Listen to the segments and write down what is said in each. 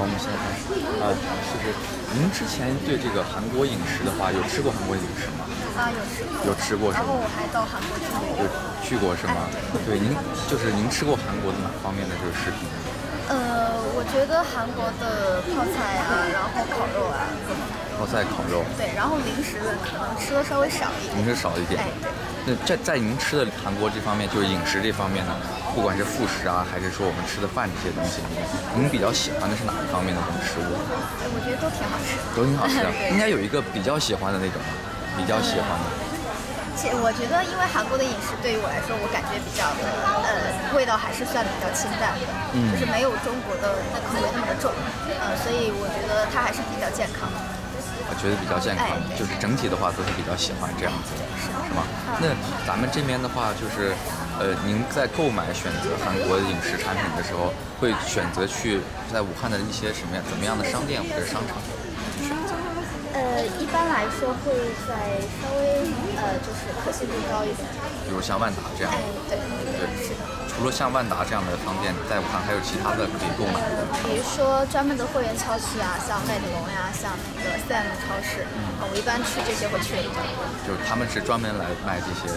好，我们现在开始。啊，就是您之前对这个韩国饮食的话，有吃过韩国饮食吗？啊，有吃过。有吃过是吗？然后我还到韩国去过。有去过是吗？对，您就是您吃过韩国的哪方面的这个食品？呃，我觉得韩国的泡菜啊，然后烤肉啊。泡菜、烤肉。对，然后零食可能吃的稍微少一点。零食少一点。哎，对。那在在您吃的韩国这方面，就是饮食这方面呢，不管是副食啊，还是说我们吃的饭这些东西里面，您比较喜欢的是哪一方面的这种食物？哎，我觉得都挺好吃的。都挺好吃的，应该有一个比较喜欢的那种，比较喜欢的。其实我觉得，因为韩国的饮食对于我来说，我感觉比较的，呃，味道还是算比较清淡的，嗯就是没有中国的那口味那么的重，呃，所以我觉得它还是比较健康的。我觉得比较健康哎，就是整体的话都是比较喜欢这样子的，是吗？那咱们这边的话，就是，呃，您在购买选择韩国的饮食产品的时候，会选择去在武汉的一些什么样怎么样的商店或者商场去选择？呃，一般来说会在稍微呃，就是可信度高一点。比如像万达这样哎，对，对，除了像万达这样的商店，在武汉还有其他的可以购买的。比如说专门的会员超市啊，像麦德龙呀，像那个 Sam 超市，呃我一般去这些会去的比较多。就是他们是专门来卖这些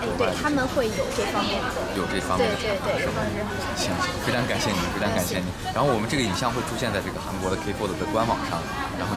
哎对他们会有这方面的。有这方面的对对对，非常感谢你，非常感谢你。然后我们这个影像会出现在这个韩国的 K4 的官网上，然后。